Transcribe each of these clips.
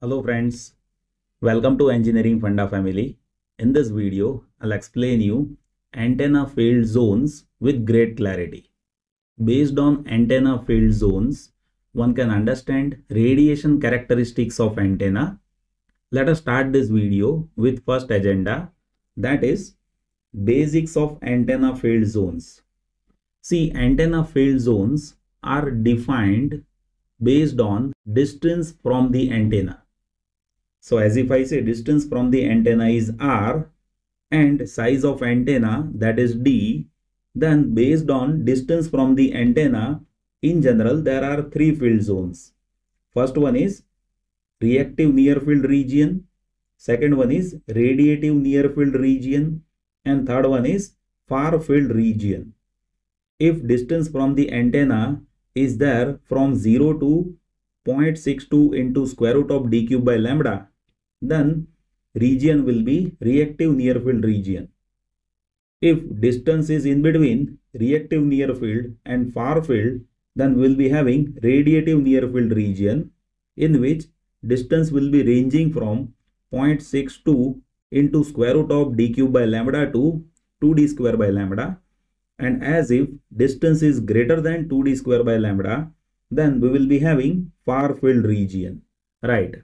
Hello friends, welcome to Engineering Funda family. In this video, I'll explain you antenna field zones with great clarity. Based on antenna field zones, one can understand radiation characteristics of antenna. Let us start this video with first agenda that is basics of antenna field zones. See antenna field zones are defined based on distance from the antenna. So as if I say distance from the antenna is R and size of antenna that is D, then based on distance from the antenna, in general there are three field zones. First one is reactive near field region, second one is radiative near field region and third one is far field region. If distance from the antenna is there from 0 to 0.62 into square root of d cube by lambda, then region will be reactive near field region. If distance is in between reactive near field and far field, then we'll be having radiative near field region in which distance will be ranging from 0.62 into square root of d cube by lambda to 2d square by lambda and as if distance is greater than 2d square by lambda then we will be having far field region right?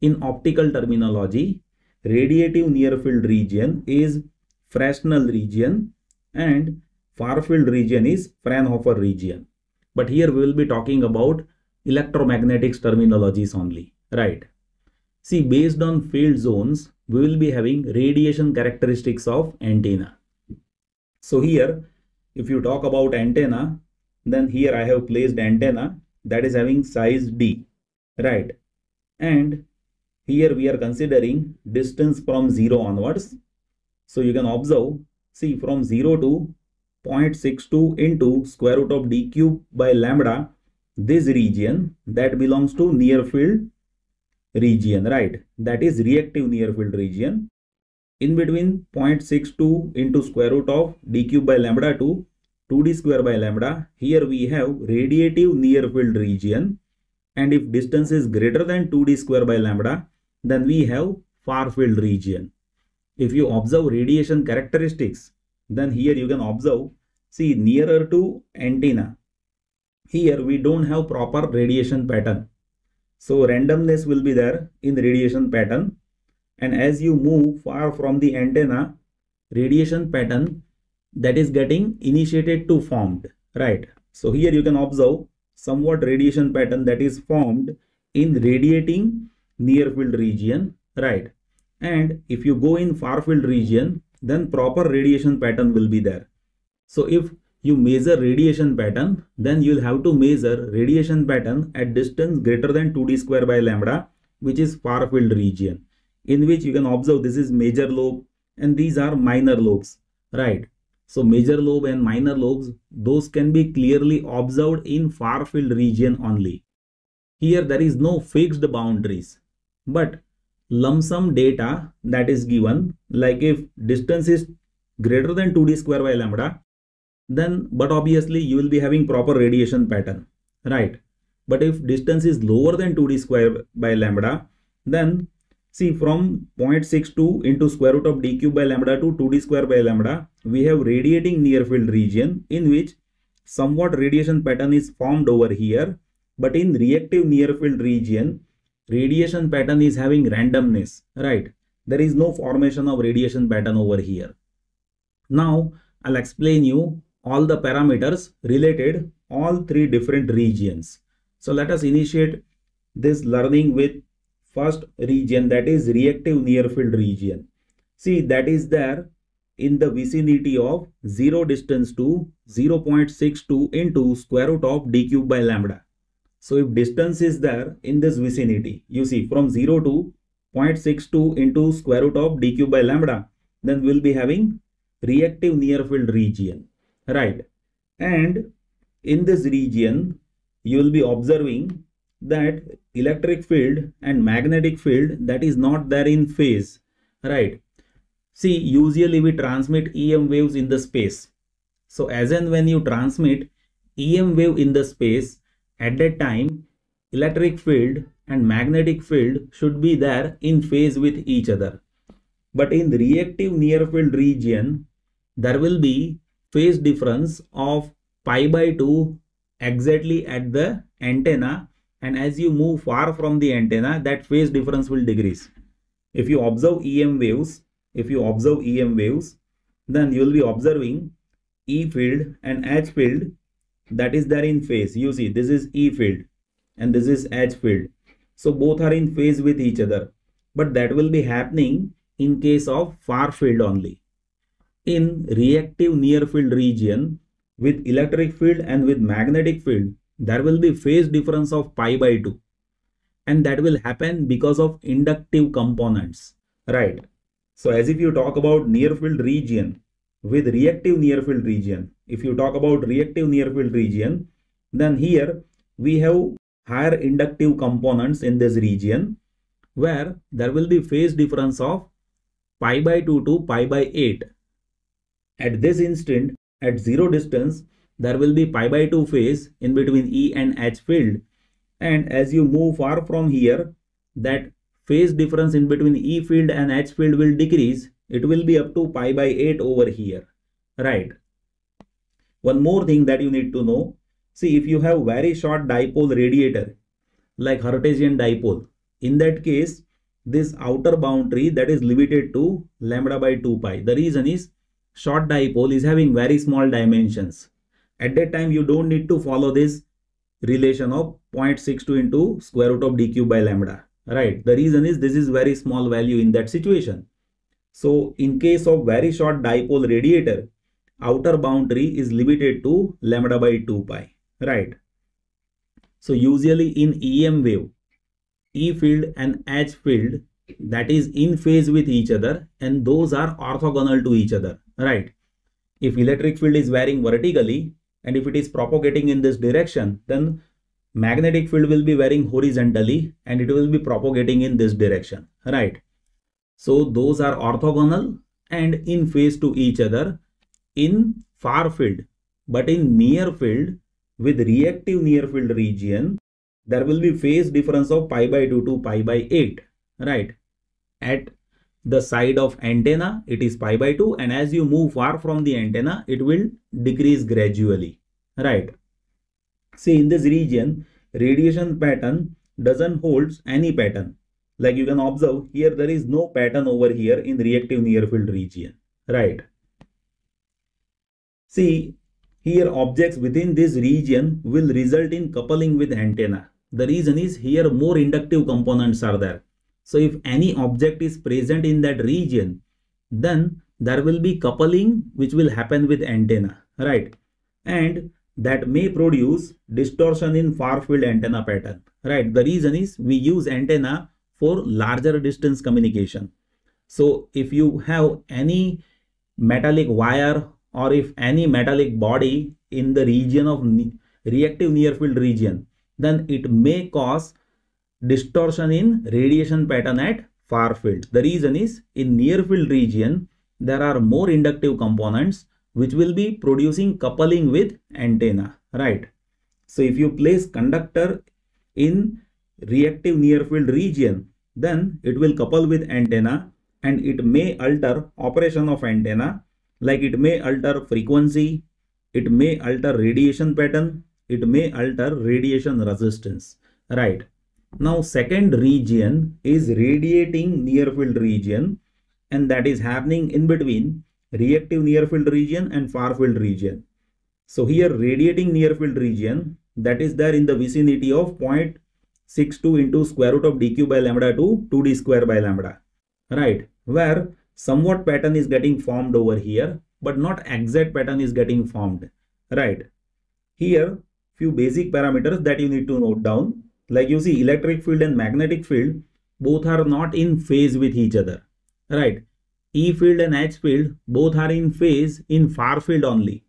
In optical terminology radiative near field region is Fresnel region and far field region is Fraunhofer region. But here we will be talking about electromagnetics terminologies only right? See based on field zones we will be having radiation characteristics of antenna. So here if you talk about antenna, then here I have placed antenna that is having size D, right? And here we are considering distance from 0 onwards. So you can observe, see from 0 to 0.62 into square root of d cube by lambda, this region that belongs to near field region, right? That is reactive near field region in between 0.62 into square root of d cube by lambda to 2d square by lambda. Here we have radiative near field region and if distance is greater than 2d square by lambda then we have far field region. If you observe radiation characteristics then here you can observe see nearer to antenna. Here we don't have proper radiation pattern. So randomness will be there in the radiation pattern and as you move far from the antenna radiation pattern that is getting initiated to formed right? So here you can observe somewhat radiation pattern that is formed in radiating near field region right? And if you go in far field region then proper radiation pattern will be there. So if you measure radiation pattern then you'll have to measure radiation pattern at distance greater than 2d square by lambda which is far field region in which you can observe this is major lobe and these are minor lobes right so major lobe and minor lobes those can be clearly observed in far field region only. Here there is no fixed boundaries but lump sum data that is given like if distance is greater than 2d square by lambda then but obviously you will be having proper radiation pattern right? But if distance is lower than 2d square by lambda then See from 0.62 into square root of d cube by lambda to 2d square by lambda, we have radiating near field region in which somewhat radiation pattern is formed over here. But in reactive near field region, radiation pattern is having randomness, right? There is no formation of radiation pattern over here. Now, I'll explain you all the parameters related all three different regions. So let us initiate this learning with first region that is reactive near field region. See that is there in the vicinity of 0 distance to 0.62 into square root of d cube by lambda. So if distance is there in this vicinity, you see from 0 to 0.62 into square root of d cube by lambda, then we'll be having reactive near field region, right? And in this region, you will be observing that electric field and magnetic field that is not there in phase right see usually we transmit em waves in the space so as and when you transmit em wave in the space at that time electric field and magnetic field should be there in phase with each other. But in the reactive near field region, there will be phase difference of pi by 2 exactly at the antenna and as you move far from the antenna that phase difference will decrease. If you observe EM waves, if you observe EM waves, then you will be observing E field and H field that is there in phase. You see this is E field and this is H field. So both are in phase with each other. But that will be happening in case of far field only. In reactive near field region with electric field and with magnetic field, there will be phase difference of pi by 2 and that will happen because of inductive components right? So as if you talk about near field region with reactive near field region if you talk about reactive near field region then here we have higher inductive components in this region where there will be phase difference of pi by 2 to pi by 8 at this instant at zero distance there will be pi by 2 phase in between E and H field. And as you move far from here that phase difference in between E field and H field will decrease. It will be up to pi by 8 over here right? One more thing that you need to know. See if you have very short dipole radiator like Hertzian dipole in that case this outer boundary that is limited to lambda by 2 pi. The reason is short dipole is having very small dimensions at that time you don't need to follow this relation of 0.62 into square root of d cube by lambda right? The reason is this is very small value in that situation. So in case of very short dipole radiator outer boundary is limited to lambda by 2 pi right? So usually in em wave e field and h field that is in phase with each other and those are orthogonal to each other right? If electric field is varying vertically and if it is propagating in this direction then magnetic field will be varying horizontally and it will be propagating in this direction right? So those are orthogonal and in phase to each other in far field. But in near field with reactive near field region there will be phase difference of pi by 2 to pi by 8 right? At the side of antenna it is pi by 2 and as you move far from the antenna it will decrease gradually right? See in this region radiation pattern doesn't holds any pattern. Like you can observe here there is no pattern over here in reactive near field region right? See here objects within this region will result in coupling with antenna. The reason is here more inductive components are there so if any object is present in that region, then there will be coupling which will happen with antenna, right? And that may produce distortion in far field antenna pattern, right? The reason is we use antenna for larger distance communication. So if you have any metallic wire or if any metallic body in the region of reactive near field region, then it may cause distortion in radiation pattern at far field. The reason is in near field region, there are more inductive components which will be producing coupling with antenna, right? So if you place conductor in reactive near field region, then it will couple with antenna and it may alter operation of antenna like it may alter frequency, it may alter radiation pattern, it may alter radiation resistance, right? Now second region is radiating near field region and that is happening in between reactive near field region and far field region. So here radiating near field region that is there in the vicinity of 0.62 into square root of d cube by lambda to 2d square by lambda. Right where somewhat pattern is getting formed over here but not exact pattern is getting formed. Right here few basic parameters that you need to note down like you see electric field and magnetic field both are not in phase with each other right? E field and h field both are in phase in far field only.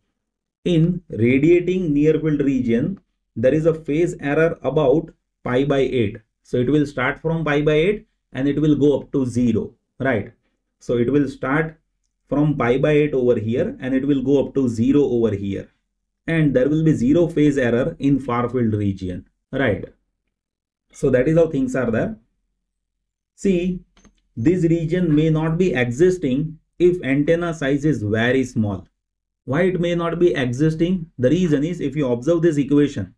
In radiating near field region there is a phase error about pi by 8 so it will start from pi by 8 and it will go up to 0 right? So it will start from pi by 8 over here and it will go up to 0 over here. And there will be zero phase error in far field region right So that is how things are there. See, this region may not be existing if antenna size is very small. Why it may not be existing? The reason is if you observe this equation,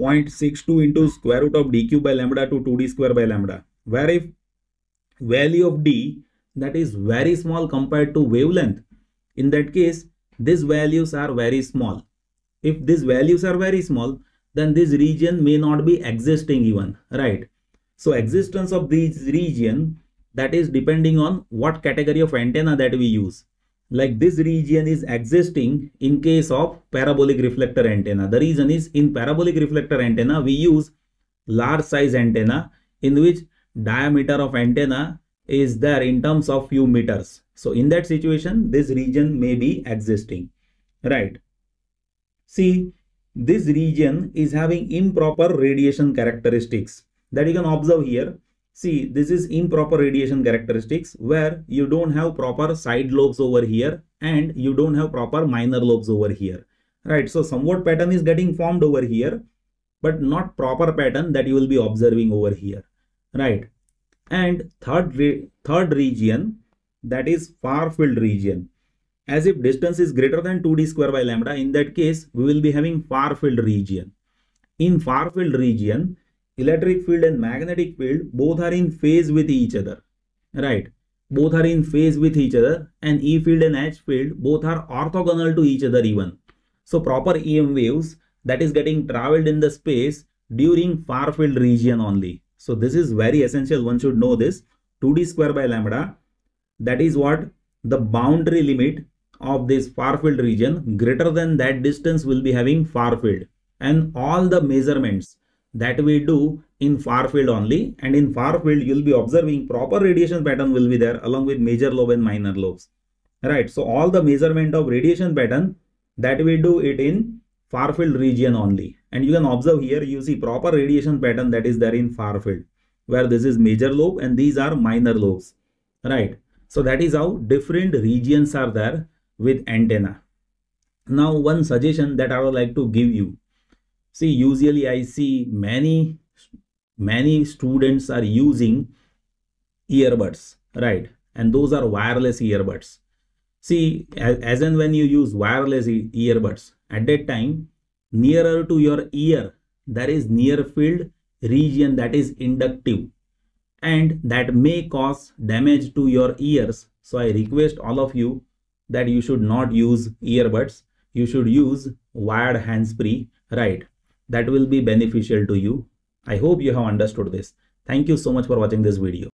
0.62 into square root of d cube by lambda to 2d square by lambda, where if value of d that is very small compared to wavelength, in that case, these values are very small. If these values are very small, then this region may not be existing even, right? So existence of this region that is depending on what category of antenna that we use. Like this region is existing in case of parabolic reflector antenna. The reason is in parabolic reflector antenna, we use large size antenna in which diameter of antenna is there in terms of few meters. So in that situation, this region may be existing, right? See, this region is having improper radiation characteristics that you can observe here. See, this is improper radiation characteristics where you don't have proper side lobes over here and you don't have proper minor lobes over here. Right. So somewhat pattern is getting formed over here, but not proper pattern that you will be observing over here. Right. And third, re third region that is far field region as if distance is greater than 2d square by lambda in that case we will be having far field region. In far field region electric field and magnetic field both are in phase with each other right? Both are in phase with each other and E field and H field both are orthogonal to each other even. So proper EM waves that is getting traveled in the space during far field region only. So this is very essential. One should know this. 2d square by lambda that is what? The boundary limit of this far field region greater than that distance will be having far field. And all the measurements that we do in far field only and in far field you'll be observing proper radiation pattern will be there along with major lobe and minor lobes. Right so all the measurement of radiation pattern that we do it in far field region only. And you can observe here you see proper radiation pattern that is there in far field where this is major lobe and these are minor lobes. Right so that is how different regions are there with antenna. Now one suggestion that I would like to give you. See usually I see many many students are using earbuds right and those are wireless earbuds. See as, and when you use wireless earbuds at that time nearer to your ear there is near field region that is inductive and that may cause damage to your ears. So I request all of you that you should not use earbuds. You should use wired hands-free right? That will be beneficial to you. I hope you have understood this. Thank you so much for watching this video